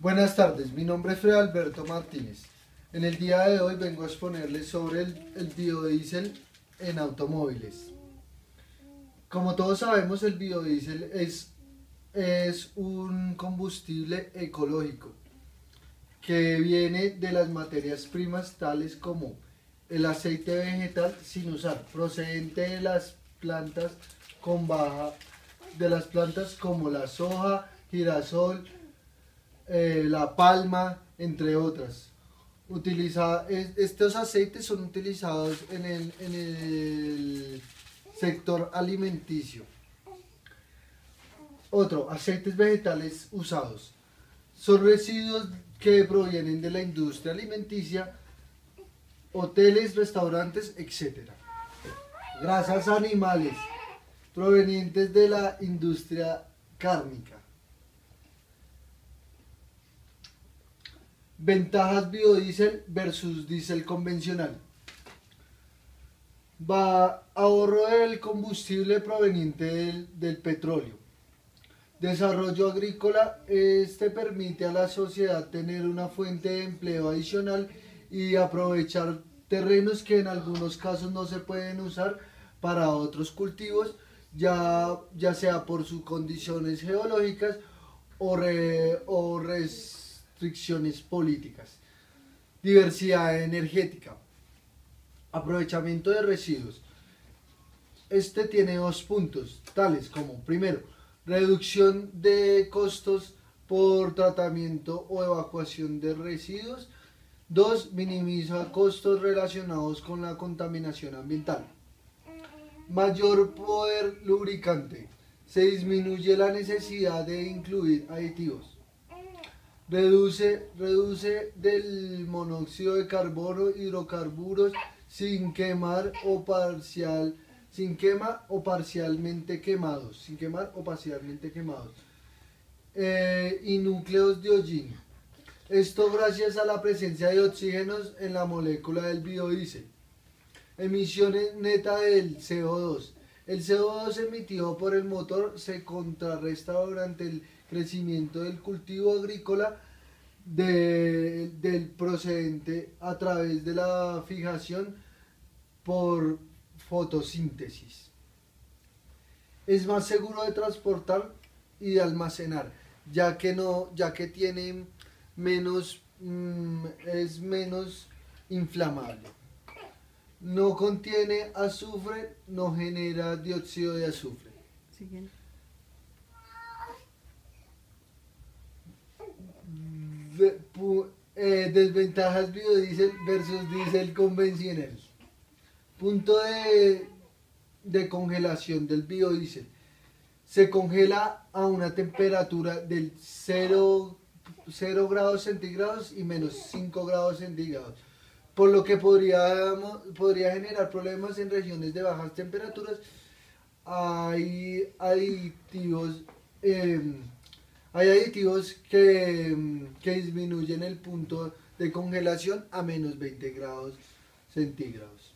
Buenas tardes, mi nombre es Fred Alberto Martínez. En el día de hoy vengo a exponerles sobre el, el biodiesel en automóviles. Como todos sabemos, el biodiesel es, es un combustible ecológico que viene de las materias primas tales como el aceite vegetal sin usar, procedente de las plantas con baja, de las plantas como la soja, girasol, eh, la palma, entre otras. Utiliza, estos aceites son utilizados en el, en el sector alimenticio. Otro, aceites vegetales usados. Son residuos que provienen de la industria alimenticia, hoteles, restaurantes, etc. Grasas animales provenientes de la industria cárnica. Ventajas biodiesel versus diésel convencional. Va ahorro del combustible proveniente del, petróleo. Desarrollo agrícola. Este permite a la sociedad tener una fuente de empleo adicional y aprovechar terrenos que en algunos casos no se pueden usar para otros cultivos, ya, ya sea por sus condiciones geológicas o, o res, restricciones políticas. Diversidad energética. Aprovechamiento de residuos. Este tiene dos puntos, tales como, primero, reducción de costos por tratamiento o evacuación de residuos. Dos, minimiza costos relacionados con la contaminación ambiental. Mayor poder lubricante. Se disminuye la necesidad de incluir aditivos reduce, reduce del monóxido de carbono, hidrocarburos sin quemar o parcial, sin quema o parcialmente quemados, sin quemar o parcialmente quemados. Eh, y núcleos de hollín. Esto gracias a la presencia de oxígenos en la molécula del biodiesel. Emisiones neta del CO2. El CO2 emitido por el motor se contrarresta durante el crecimiento del cultivo agrícola del procedente a través de la fijación por fotosíntesis. Es más seguro de transportar y de almacenar, ya que no, ya que tiene menos, mm, es menos inflamable. No contiene azufre, no genera dióxido de azufre. Siguiente. Eh, desventajas biodiesel versus diésel convencional. Punto de, de congelación del biodiesel. Se congela a una temperatura del 0, 0 grados centígrados y menos 5 grados centígrados. Por lo que podría, podría generar problemas en regiones de bajas temperaturas. Hay aditivos. Eh, hay aditivos que, disminuyen el punto de congelación a menos 20 grados centígrados.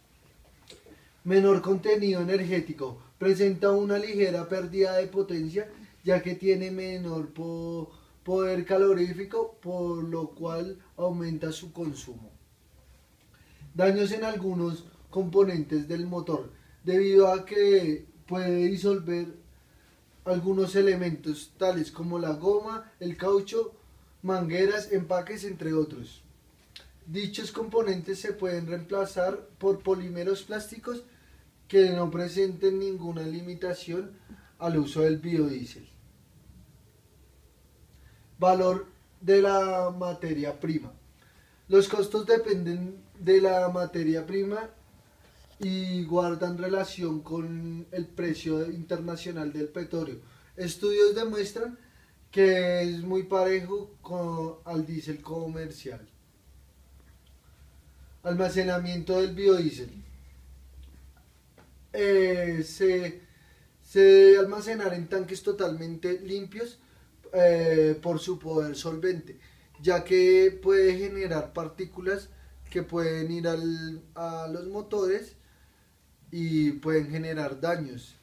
Menor contenido energético. Presenta una ligera pérdida de potencia ya que tiene menor poder calorífico por lo cual aumenta su consumo. Daños en algunos componentes del motor debido a que puede disolver algunos elementos tales como la goma, el caucho, mangueras, empaques, entre otros. Dichos componentes se pueden reemplazar por polímeros plásticos que no presenten ninguna limitación al uso del biodiesel. Valor de la materia prima. Los costos dependen de la materia prima y guardan relación con el precio internacional del petróleo. Estudios demuestran que es muy parejo con, al diésel comercial. Almacenamiento del biodiesel. Eh, se, debe almacenar en tanques totalmente limpios eh, por su poder solvente, ya que puede generar partículas que pueden ir a los motores y pueden generar daños.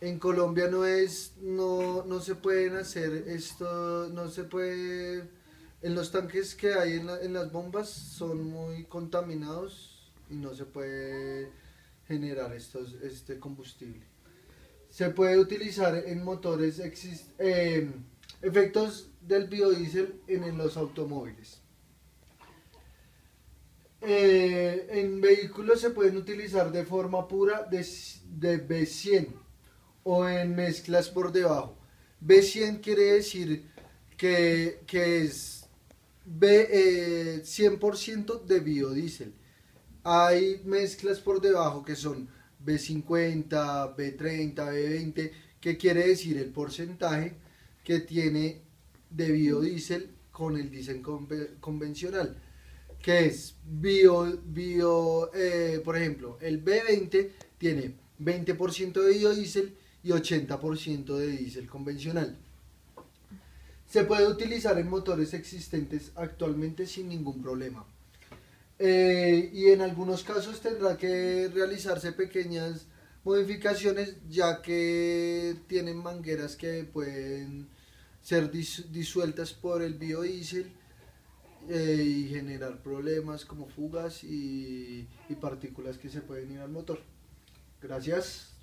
En Colombia no es, no, no se pueden hacer esto, no se puede en los tanques que hay en, la- en las bombas son muy contaminados y no se puede generar estos, este combustible. Se puede utilizar en motores exis- eh, efectos del biodiesel en, los automóviles. Eh, en vehículos se pueden utilizar de forma pura de, de B100 o en mezclas por debajo. B100 quiere decir que, que es B, eh, 100% de biodiesel. Hay mezclas por debajo que son B50, B30, B20, que quiere decir el porcentaje que tiene de biodiesel con el diésel conve- convencional que es bio, bio eh, por ejemplo, el B20 tiene 20% de biodiesel y 80% de diésel convencional. Se puede utilizar en motores existentes actualmente sin ningún problema. Eh, y en algunos casos tendrá que realizarse pequeñas modificaciones ya que tienen mangueras que pueden ser dis- disueltas por el biodiesel eh, y generar problemas como fugas y partículas que se pueden ir al motor. Gracias.